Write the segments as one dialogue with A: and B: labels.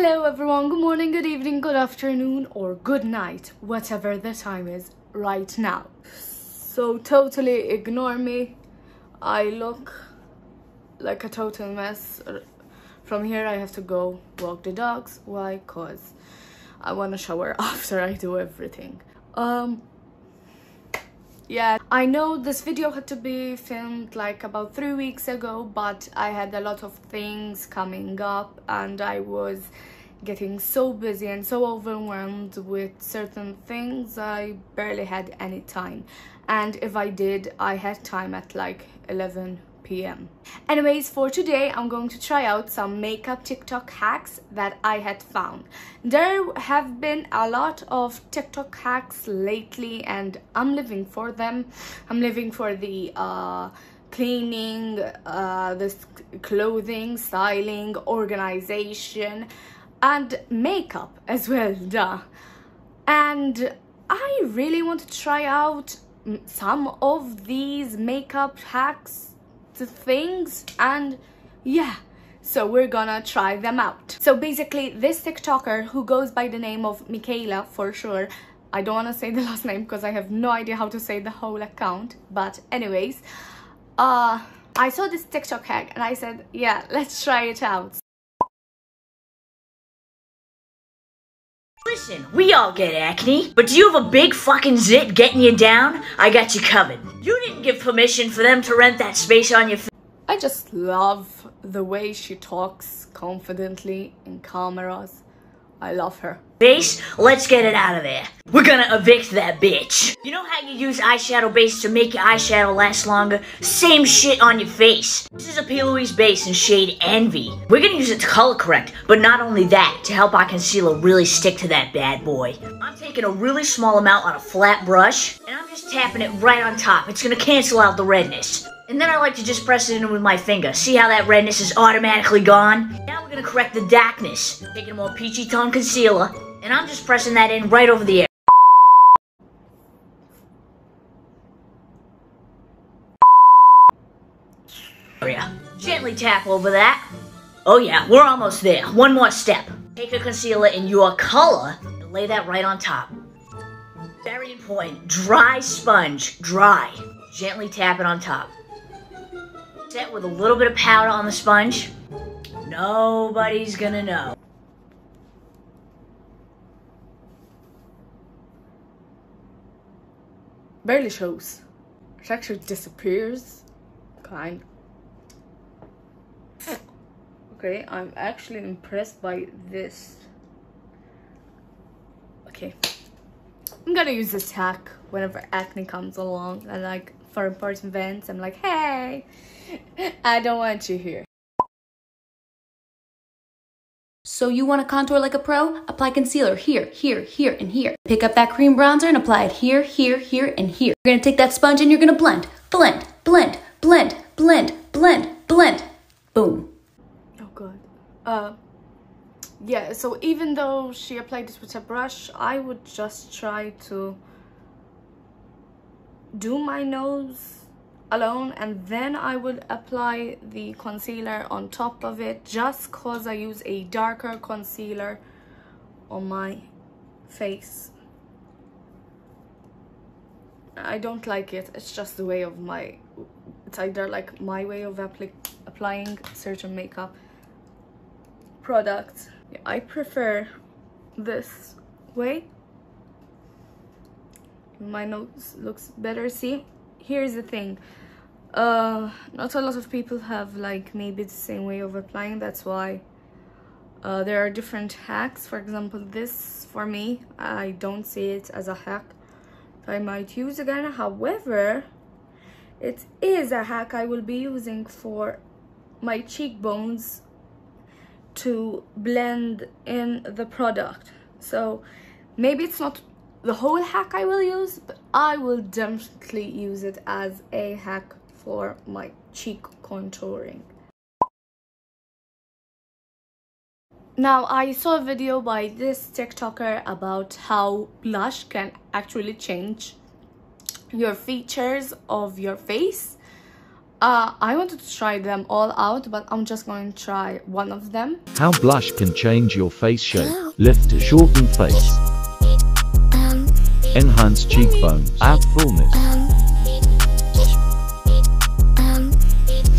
A: Hello everyone, good morning, good evening, good afternoon or good night, whatever the time is right now. So totally ignore me. I look like a total mess. From here I have to go walk the dogs. Why? Cause I want to shower after I do everything. Um yeah. I know this video had to be filmed like about three weeks ago but i had a lot of things coming up and i was getting so busy and so overwhelmed with certain things i barely had any time. And if i did i had time at like 11 p.m. Anyways, for today, I'm going to try out some makeup TikTok hacks that I had found. There have been a lot of TikTok hacks lately and I'm living for them. I'm living for the uh, cleaning, uh, the clothing, styling, organization, and makeup as well, duh. And I really want to try out some of these makeup hacks things and yeah so we're gonna try them out. So basically this tiktoker who goes by the name of michaela for sure i don't want to say the last name because i have no idea how to say the whole account but anyways uh i saw this tiktok hack and i said yeah let's try it out
B: Listen, we all get acne, but do you have a big fucking zit getting you down? I got you covered. You didn't give permission for them to rent that space on your
A: I just love the way she talks confidently in cameras. I love her.
B: Base, let's get it out of there. We're gonna evict that bitch. You know how you use eyeshadow base to make your eyeshadow last longer? Same shit on your face. This is a P. Louise base in shade Envy. We're gonna use it to color correct, but not only that, to help our concealer really stick to that bad boy. I'm taking a really small amount on a flat brush, and I'm just tapping it right on top. It's gonna cancel out the redness. And then I like to just press it in with my finger. See how that redness is automatically gone? Correct the darkness. Taking a more peachy tone concealer, and I'm just pressing that in right over the area. Gently tap over that. Oh yeah, we're almost there. One more step. Take a concealer in your color and lay that right on top. Very important. Dry sponge. Dry. Gently tap it on top. Set with a little bit of powder on the sponge. Nobody's gonna know.
A: Barely shows. It actually disappears. Kind. Okay, I'm actually impressed by this. Okay. I'm gonna use this hack whenever acne comes along and like for important events I'm like hey I don't want you here.
C: So you want to contour like a pro? Apply concealer here, here, here, and here. Pick up that cream bronzer and apply it here, here, here, and here. You're going to take that sponge and you're going to blend, blend, blend, blend, blend, blend, blend. Boom.
A: Oh god. Uh, yeah, so even though she applied this with a brush, I would just try to do my nose alone and then I would apply the concealer on top of it just cause I use a darker concealer on my face. I don't like it. It's just the way of my it's either like my way of apply, applying certain makeup products. I prefer this way. My nose looks better see here's the thing. Uh not a lot of people have like maybe the same way of applying that's why. Uh, there are different hacks. For example this for me i don't see it as a hack i might use again. However it is a hack i will be using for my cheekbones to blend in the product. So maybe it's not the whole hack I will use, but I will definitely use it as a hack for my cheek contouring. Now, I saw a video by this TikToker about how blush can actually change your features of your face. Uh, I wanted to try them all out, but I'm just going to try one of them.
D: How blush can change your face shape. Lift to shorten face. Enhance cheekbones. Add fullness.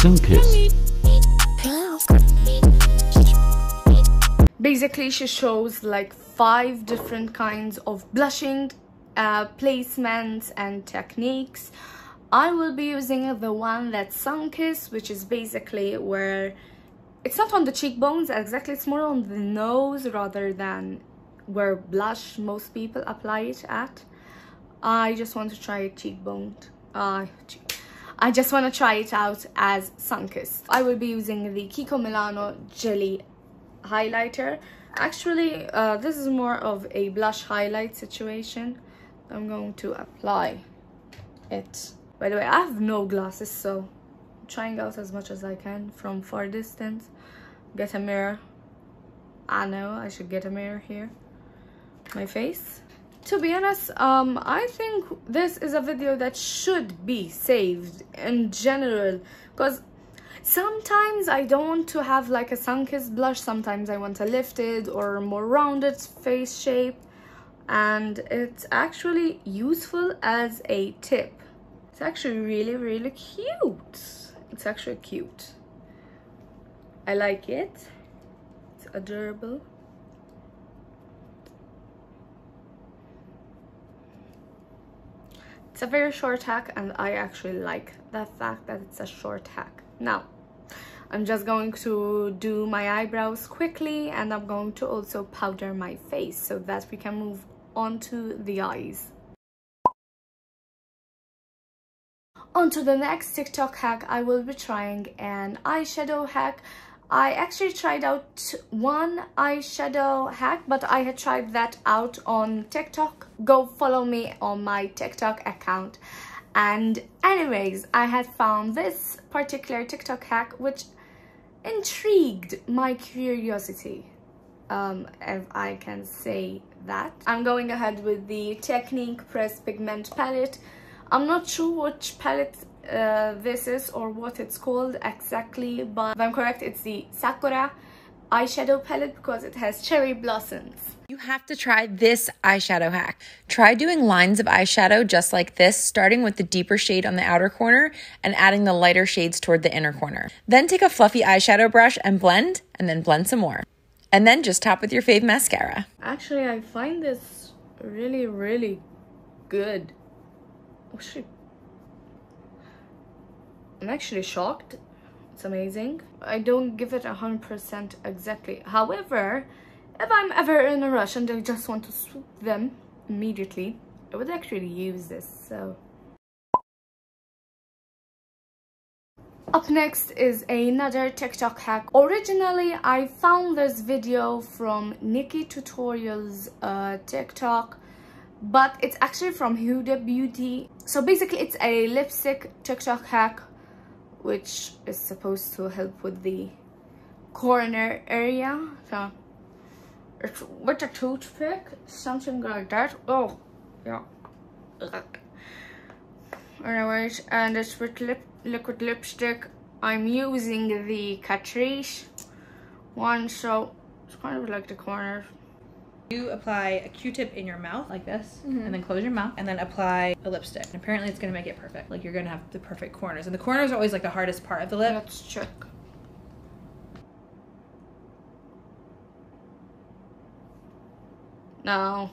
D: Sun-Kiss.
A: Basically, she shows like five different kinds of blushing uh, placements and techniques. I will be using the one that's Sun-Kiss, which is basically where it's not on the cheekbones exactly, it's more on the nose rather than where blush most people apply it at. I just want to try it cheekbone. Uh, I just want to try it out as Sun-Kiss. I will be using the Kiko Milano Jelly highlighter. Actually, uh, this is more of a blush highlight situation. I'm going to apply it. By the way, I have no glasses, so I'm trying out as much as I can from far distance. Get a mirror. I know I should get a mirror here. My face. To be honest, um, I think this is a video that should be saved in general because sometimes I don't want to have like a sun-kissed blush, sometimes I want a lifted or more rounded face shape and it's actually useful as a tip. It's actually really, really cute. It's actually cute. I like it. It's adorable. It's a very short hack and I actually like the fact that it's a short hack. Now, I'm just going to do my eyebrows quickly and I'm going to also powder my face so that we can move on to the eyes. On to the next TikTok hack, I will be trying an eyeshadow hack. I actually tried out one eyeshadow hack, but I had tried that out on TikTok. Go follow me on my TikTok account. And anyways, I had found this particular TikTok hack, which intrigued my curiosity, um, if I can say that. I'm going ahead with the Technique Press Pigment Palette. I'm not sure which palette uh, this is or what it's called exactly but if I'm correct it's the Sakura eyeshadow palette because it has cherry blossoms.
E: You have to try this eyeshadow hack. Try doing lines of eyeshadow just like this, starting with the deeper shade on the outer corner and adding the lighter shades toward the inner corner. Then take a fluffy eyeshadow brush and blend, and then blend some more. And then just top with your fave mascara.
A: Actually, I find this really, really good. Actually, I'm actually shocked. It's amazing. I don't give it a hundred percent exactly. However, if I'm ever in a rush and I just want to swoop them immediately, I would actually use this. So. Up next is another TikTok hack. Originally, I found this video from Nikkie Tutorials uh, TikTok but it's actually from Huda Beauty. So basically it's a lipstick TikTok hack which is supposed to help with the corner area. So with a toothpick, something like that. Oh, yeah. Anyways, and it's with lip liquid lipstick. I'm using the Catrice one, so it's kind of like the corners.
F: You apply a Q-tip in your mouth like this, mm -hmm. and then close your mouth, and then apply a lipstick. And apparently, it's gonna make it perfect. Like you're gonna have the perfect corners, and the corners are always like the hardest part of the lip.
A: Let's check. No.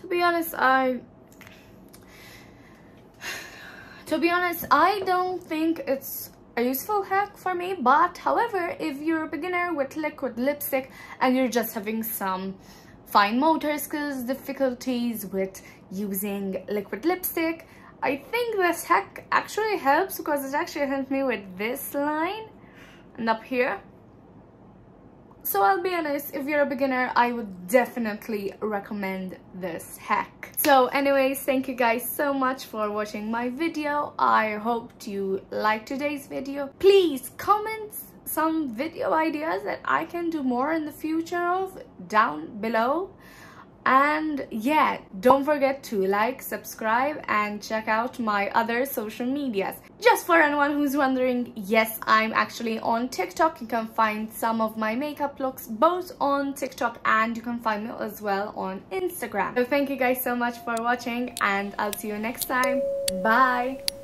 A: To be honest, I to be honest, I don't think it's a useful hack for me but however if you're a beginner with liquid lipstick and you're just having some fine motor skills difficulties with using liquid lipstick I think this hack actually helps because it actually helped me with this line. And up here so I'll be honest, if you're a beginner, I would definitely recommend this hack. So anyways, thank you guys so much for watching my video. I hope you liked today's video. Please comment some video ideas that I can do more in the future of down below and yeah don't forget to like subscribe and check out my other social medias. Just for anyone who's wondering yes i'm actually on tiktok. You can find some of my makeup looks both on tiktok and you can find me as well on instagram. So thank you guys so much for watching and i'll see you next time. Bye